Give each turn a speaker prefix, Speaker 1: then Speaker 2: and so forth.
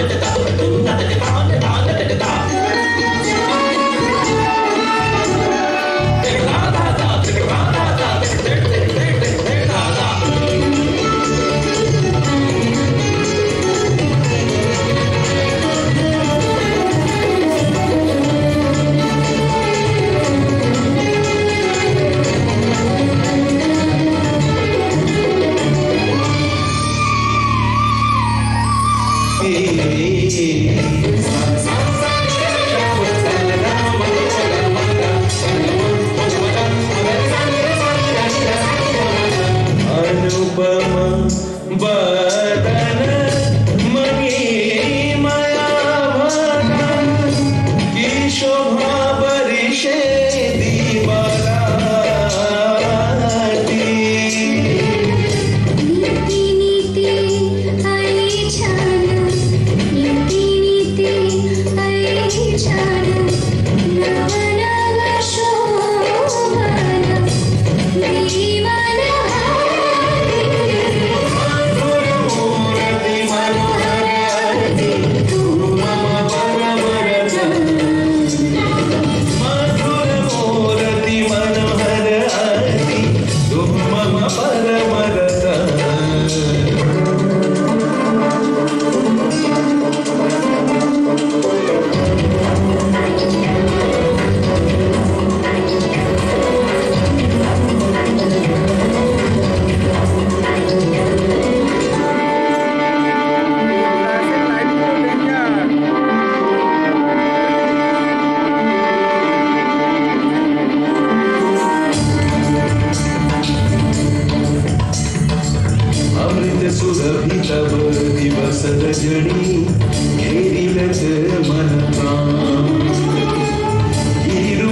Speaker 1: Vete,
Speaker 2: Iisus a vita văchiva să răzgări, Cheirile ce mă rătans. Iru